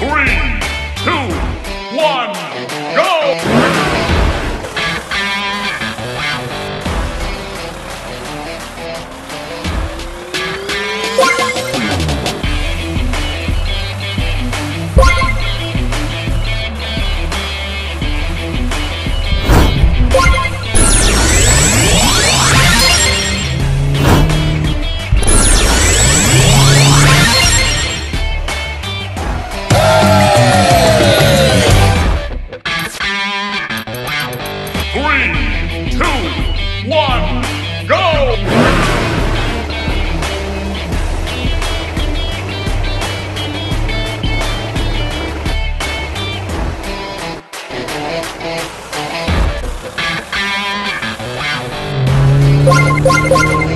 Three, Go!